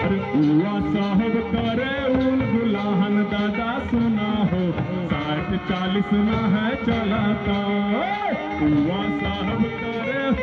साहब करे उल गुलाहन दादा सुना हो। साठ चालीस ना है चलाता। साहब करे